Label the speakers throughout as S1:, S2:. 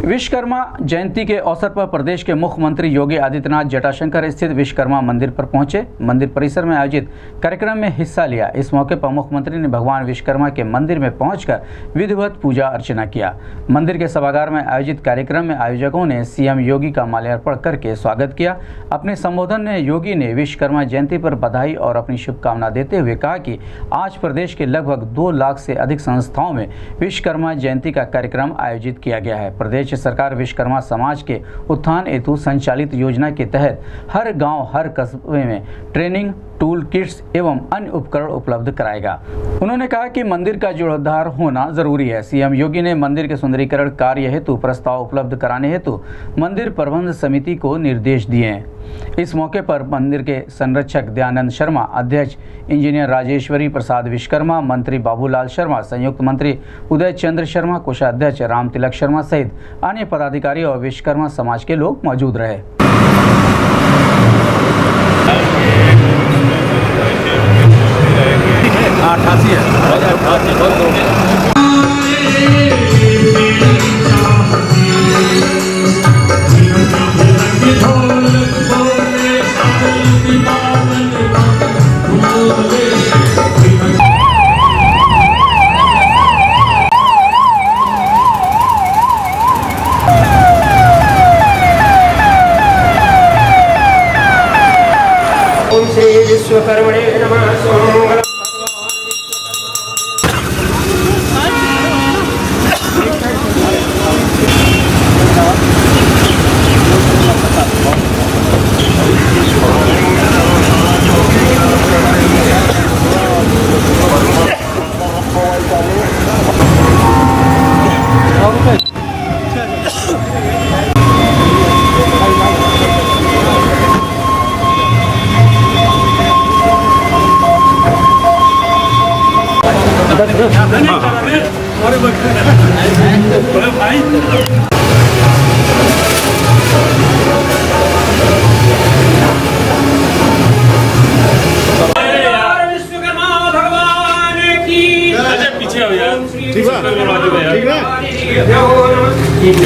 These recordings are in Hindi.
S1: विश्वकर्मा जयंती के अवसर पर प्रदेश के मुख्यमंत्री योगी आदित्यनाथ जटाशंकर स्थित विश्वकर्मा मंदिर पर पहुँचे। मंदिर परिसर में आयोजित कार्यक्रम में हिस्सा लिया। इस मौके पर मुख्यमंत्री ने भगवान विश्वकर्मा के मंदिर में पहुंचकर विधिवत पूजा अर्चना किया। मंदिर के सभागार में आयोजित कार्यक्रम में आयोजकों ने सीएम योगी का माल्यार्पण करके स्वागत किया। अपने संबोधन में योगी ने विश्वकर्मा जयंती पर बधाई और अपनी शुभकामना देते हुए कहा कि आज प्रदेश के लगभग दो लाख से अधिक संस्थाओं में विश्वकर्मा जयंती का कार्यक्रम आयोजित किया गया है। प्रदेश सरकार विश्वकर्मा समाज के उत्थान हेतु संचालित योजना के तहत हर गाँव, हर कस्बे में ट्रेनिंग, टूल किट्स एवं अन्य उपकरण उपलब्ध कराएगा। उन्होंने कहा कि मंदिर का जीर्णोद्धार होना ज़रूरी है। सीएम योगी ने मंदिर के सुंदरीकरण कार्य हेतु प्रस्ताव उपलब्ध कराने हेतु मंदिर प्रबंध समिति को निर्देश दिए इस मौके पर मंदिर के संरक्षक दयानंद शर्मा अध्यक्ष इंजीनियर राजेश्वरी प्रसाद विश्वकर्मा मंत्री बाबूलाल शर्मा संयुक्त मंत्री उदय चंद्र शर्मा कोषाध्यक्ष राम तिलक शर्मा सहित अन्य पदाधिकारी और विश्वकर्मा समाज के लोग मौजूद रहे।
S2: अठासी है।
S3: विश्वकर्मणे नमः सोमंगलम विश्वकर्मा भगवान की
S2: पीछे हो।
S3: ठीक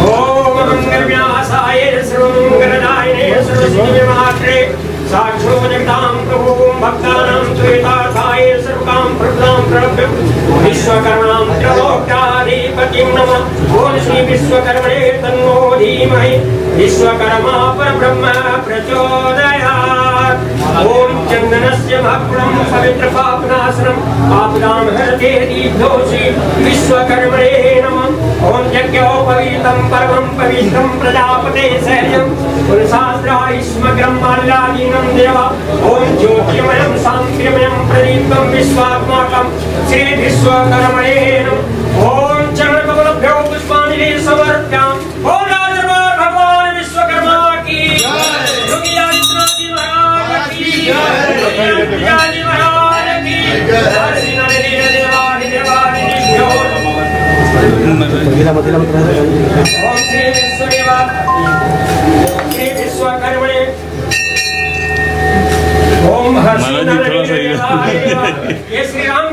S3: ओम मंगलव्यासाय सर्वमंगलदायिने सर्वसिद्धिविमात्रे साक्षो जगतां प्रभुं भक्तानां त्वेतार्थाय सर्वकां प्रदां प्रणभ्य विश्वकर्मां त्रलोक्याधिपतिं नमः। ओम श्री विश्वकर्मणे तन्नो धीमहि। विश्वकर्मा परब्रह्म प्रचोदयात्। ओम चन्दनस्य महत्वं पवित्रपापनाशनम् आपदां हरते दीप्तोषि विश्वकर्मणे नमः। ओम यज्ञोपवीतं परमं पवित्रं प्रजापते शैर्यं पुरुषास्त्रायुष्मग्रं माल्यादीनं देव। ओम ज्योतिर्मयं शान्तिमयं प्रदीप्तं विश्वात्माकं श्री विश्वकर्मणे नमः। ओम चरणकमलभ्यो पुष्पाञ्जलि समर्प्यामि ओम राजदरबार भगवान विश्वकर्मा की। योगी आदित्यनाथ जी महाराज की। योगी जी महाराज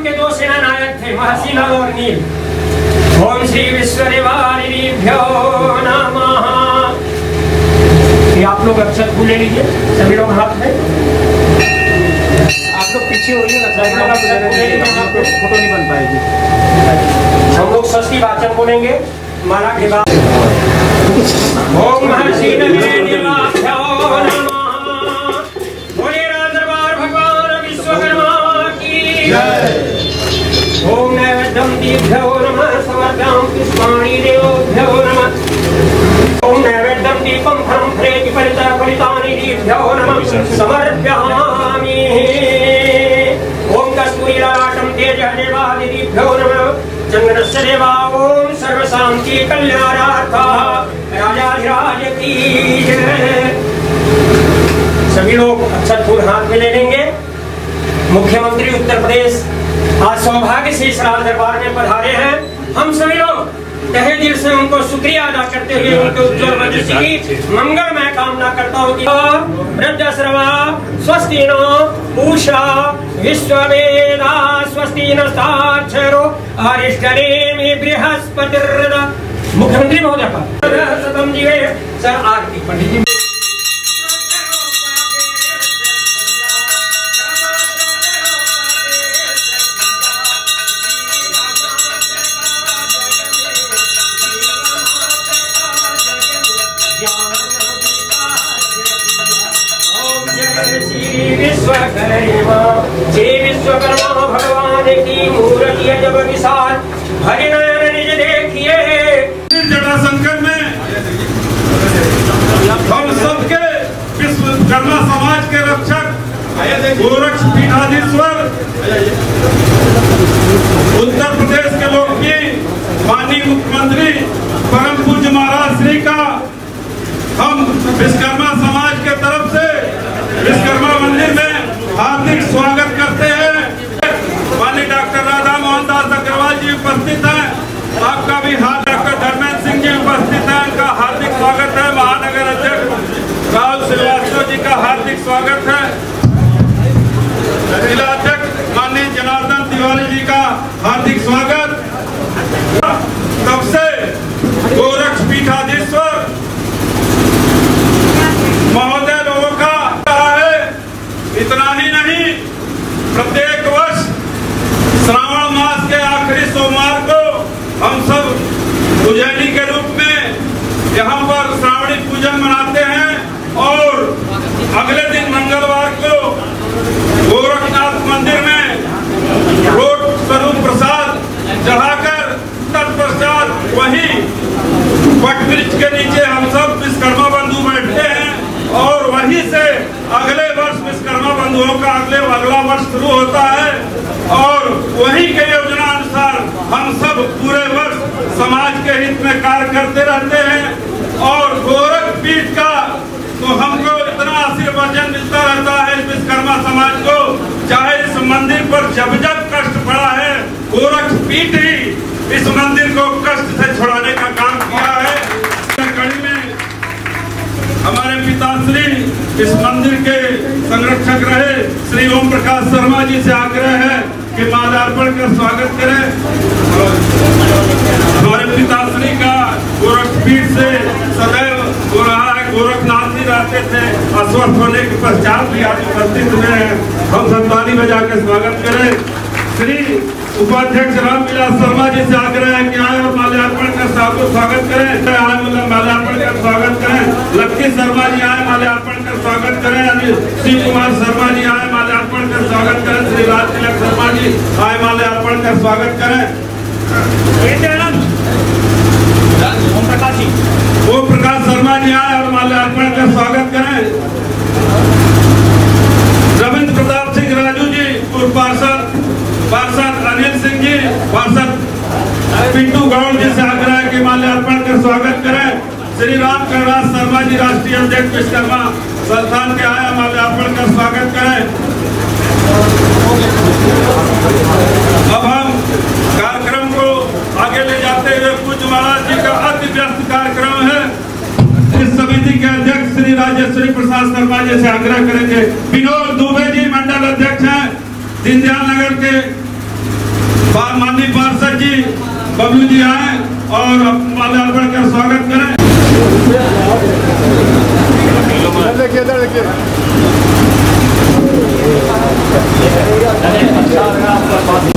S3: की दो सेना नायक थे नील ओम श्री विश्वदेवानिभ्यो नमः आप लोग अक्षत फूल ले लीजिए, सभी लोग हाथ में।
S1: लोग पीछे
S3: हो रही है लोग।
S1: फ़ोटो नहीं बन पाएगी
S3: हम लोग सस्ती वाचन बोलेंगे माला के बाद सभी लोग अच्छा फूल हाथ में ले लेंगे। मुख्यमंत्री उत्तर प्रदेश आज सौभाग्य से इस राज दरबार में पधारे हैं। हम सभी लोग तहे दिल से उनको शुक्रिया अदा करते हुए उनके उज्जवल भविष्य की मंगल मैं कामना करता हूँ सर्वा स्वस्ति नो पूषा विश्ववेदा स्वस्ति न साक्षरो में बृहस्पति मुख्यमंत्री महोदय सर आरती पंडित जी। विश्वकर्मा, श्री भगवान की मूर्ति जब विशाल। हरि निज देखिए।
S2: जटाशंकर में हम सबके विश्वकर्मा समाज के रक्षक गोरक्ष पीठाधीश्वर उत्तर प्रदेश के लोकप्रिय माननीय मुख्यमंत्री परम पूज्य महाराज श्री का हम विश्वकर्मा समाज के तरफ़ से विश्वकर्मा मंदिर में हार्दिक स्वागत करते हैं माननीय डॉक्टर राधा मोहन दास अग्रवाल जी उपस्थित हैं आपका भी हाथ डॉक्टर धर्मेंद्र सिंह जी उपस्थित हैं उनका हार्दिक स्वागत है महानगर अध्यक्ष राहुल श्रीवास्तव जी का हार्दिक स्वागत है। जिला अध्यक्ष माननीय जनार्दन तिवारी जी का हार्दिक स्वागत। तब से गोरक्ष पीठाधीश्वर महोदय लोगों का कहा है। इतना ही नहीं, प्रत्येक वर्ष श्रावण मास के आखिरी सोमवार को हम सब उज्जैनी के रूप में यहाँ पर श्रावणी पूजन मनाते हैं और अगले दिन मंगलवार को गोरखनाथ मंदिर में रोट स्वरूप प्रसाद चढ़ाकर तत्पश्चात वही वट वृक्ष के नीचे हम सब विश्वकर्मा बंधु बैठते हैं और वहीं से अगले वर्ष विश्वकर्मा बंधुओं का अगले, अगला वर्ष शुरू होता है और वही के योजना अनुसार हम सब पूरे वर्ष समाज के हित में कार्य करते रहते हैं और गोरख पीठ का तो हमको इतना आशीर्वचन मिलता रहता है विश्वकर्मा समाज को, चाहे इस मंदिर पर जब जब कष्ट पड़ा है गोरख पीठ ही इस मंदिर को कष्ट से छुड़ाने का काम किया है। कड़ी में हमारे पिताश्री इस मंदिर के संरक्षक रहे। श्री ओम प्रकाश शर्मा जी से आग्रह है कि माल्यार्पण का स्वागत करें। हमारे पिताश्री का गोरखपीठ से सदैव हो रहा है। गोरखनाथ जी रहते थे, अस्वस्थ होने के पश्चात भी आज उपस्थित हुए हैं। हम संतानी में जाकर स्वागत करें। श्री उपाध्यक्ष रामविलास शर्मा जी से आग्रह है कि आए और माल्यार्पण कर सबको स्वागत करें। आए मतलब माल्यार्पण कर स्वागत करें। लक्ष्मी शर्मा जी आए माल्यार्पण कर स्वागत करें। अनिल शिव कुमार शर्मा जी आए माल्यार्पण कर स्वागत करें। श्री राज तिलक शर्मा जी आए माल्यार्पण कर स्वागत करें।
S3: ओम प्रकाश जी।
S2: वो प्रकाश शर्मा जी आए और माल्यार्पण कर स्वागत करें रविंद्र प्रताप सिंह राजू जी पूर्व पार्षद पार्षद अनिल सिंह जी पार्षद पिंटू गौड़ जी से आग्रह है कि माल्यार्पण कर स्वागत करें श्री राम कैलाश शर्मा जी, राष्ट्रीय अध्यक्ष विश्वकर्मा संस्थान के आए माल्यार्पण कर स्वागत करें। अब हम कार्यक्रम को आगे ले जाते हुए पूज्य महाराज जी का अति व्यस्त कार्यक्रम है। इस समिति के अध्यक्ष श्री राजेश्वरी प्रसाद शर्मा जी से आग्रह करेंगे। विनोद दुबे जी मंडल अध्यक्ष हैं। दीनदयाल नगर के माननीय पार्षद जी, बबलू जी आए और माल्यार्पण कर स्वागत करें।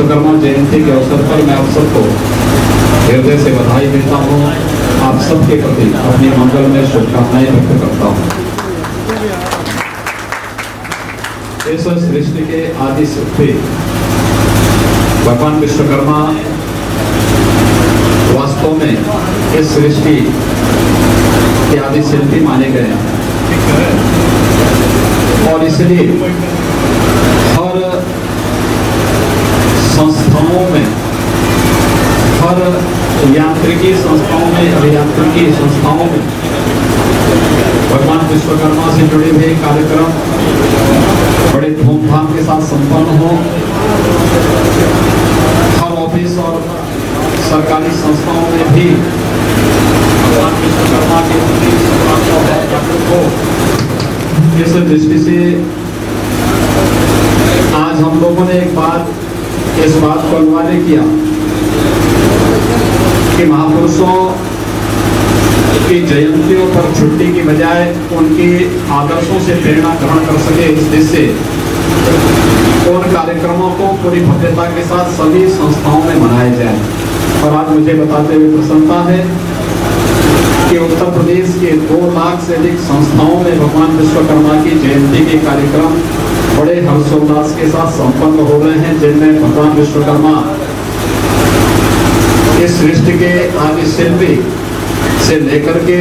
S4: विश्वकर्मा जयंती के अवसर पर मैं आप सबको हृदय से बधाई देता हूँ। आप सबके प्रति अपने मंगल में शुभकामनाएँ व्यक्त करता हूँ। इस सृष्टि के आदि शक्ति भगवान विश्वकर्मा वास्तव में इस सृष्टि के आदि शिल्पी माने गए हैं। और इसलिए हर संस्थाओं में हर यांत्रिकी संस्थाओं में अभियांत्रिकी संस्थाओं में भगवान विश्वकर्मा से जुड़े हुए कार्यक्रम बड़े धूमधाम के साथ संपन्न हो। हर ऑफ़िस और सरकारी संस्थाओं में भी भगवान विश्वकर्मा के प्रति सकारात्मक भाव जागरूक हो इस दृष्टि से आज हम लोगों ने एक बात इस बात को अनिवार्य किया कि महापुरुषों की जयंतियों पर छुट्टी की बजाय उनके आदर्शों से प्रेरणा ग्रहण कर सके इस उद्देश्य से। उन कार्यक्रमों को पूरी भव्यता के साथ सभी संस्थाओं में मनाया जाए। और आज मुझे बताते हुए प्रसन्नता है कि उत्तर प्रदेश के दो लाख से अधिक संस्थाओं में भगवान विश्वकर्मा की जयंती के कार्यक्रम बड़े हर्षोल्लास के साथ संपन्न हो रहे हैं, जिनमें भगवान विश्वकर्मा इस सृष्टि के आदि शिल्पी से लेकर के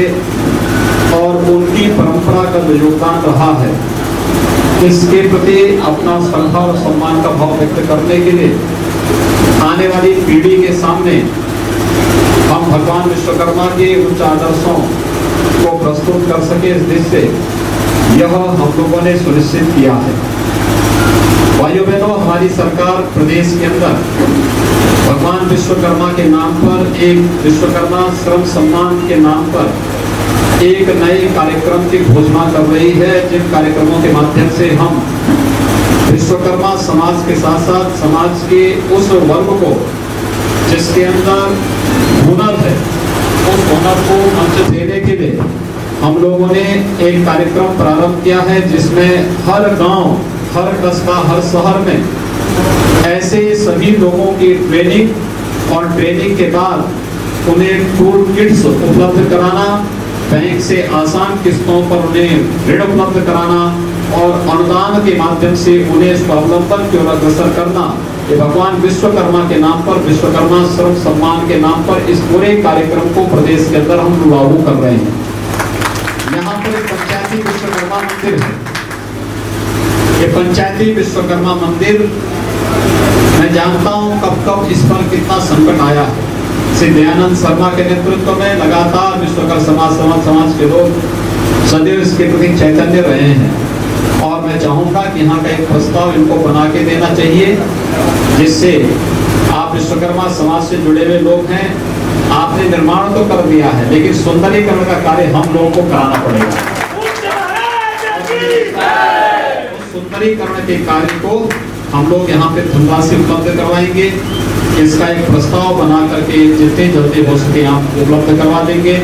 S4: और उनकी परंपरा का जो योगदान रहा है। इसके प्रति अपना श्रद्धा और सम्मान का भाव व्यक्त करने के लिए आने वाली पीढ़ी के सामने हम भगवान विश्वकर्मा के उच्च आदर्शों को प्रस्तुत कर सके इस दृष्टि से, यह हम लोगों ने सुनिश्चित किया है। भाइयों बहनों, हमारी सरकार प्रदेश के अंदर भगवान विश्वकर्मा के नाम पर, एक विश्वकर्मा श्रम सम्मान के नाम पर एक नए कार्यक्रम की घोषणा कर रही है। जिन कार्यक्रमों के माध्यम से हम विश्वकर्मा समाज के साथ साथ समाज के उस वर्ग को जिसके अंदर हुनर है उस हुनर को मंच देने के लिए हम लोगों ने एक कार्यक्रम प्रारंभ किया है जिसमें हर गाँव, हर कस्बा हर शहर में ऐसे सभी लोगों की ट्रेनिंग और ट्रेनिंग के बाद उन्हें टूल किट्स उपलब्ध कराना बैंक से आसान किस्तों पर उन्हें ऋण उपलब्ध कराना और अनुदान के माध्यम से उन्हें स्वावलंबन की ओर अग्रसर करना। ये भगवान विश्वकर्मा के नाम पर, विश्वकर्मा श्रम सम्मान के नाम पर इस पूरे कार्यक्रम को प्रदेश के अंदर हम लागू कर रहे हैं। यहाँ पर पंचायती विश्वकर्मा मंदिर है। ये पंचायती विश्वकर्मा मंदिर, मैं जानता हूँ कब कब इस पर कितना संकट आया है। श्री दयानंद शर्मा के नेतृत्व में लगातार विश्वकर्मा समाज समाज समाज के लोग सदैव इसके प्रति चैतन्य रहे हैं। मैं चाहूँगा कि यहाँ का एक प्रस्ताव इनको बना के देना चाहिए, जिससे आप विश्वकर्मा समाज से जुड़े हुए लोग हैं। आपने निर्माण तो कर दिया है, लेकिन सुंदरीकरण का कार्य हम लोगों को कराना पड़ेगा। सुंदरीकरण के कार्य को हम लोग यहाँ पे धनराशि उपलब्ध करवाएँगे। इसका एक प्रस्ताव बना करके जितने जल्दी हो सके आप उपलब्ध करवा देंगे।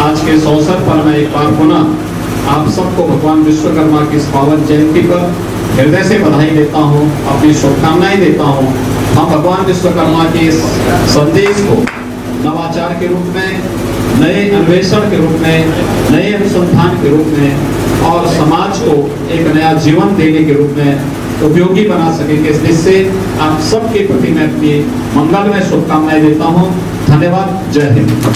S4: आज के इस अवसर पर मैं एक बार पुनः आप सबको भगवान विश्वकर्मा की इस पावन जयंती पर हृदय से बधाई देता हूँ, अपनी शुभकामनाएँ देता हूँ। हम भगवान विश्वकर्मा के इस संदेश को नवाचार के रूप में, नए अन्वेषण के रूप में, नए अनुसंधान के रूप में और समाज को एक नया जीवन देने के रूप में उपयोगी बना सकेंगे। जिससे आप सबके प्रति मैं अपनी मंगलमय शुभकामनाएँ देता हूँ। धन्यवाद। जय हिंद।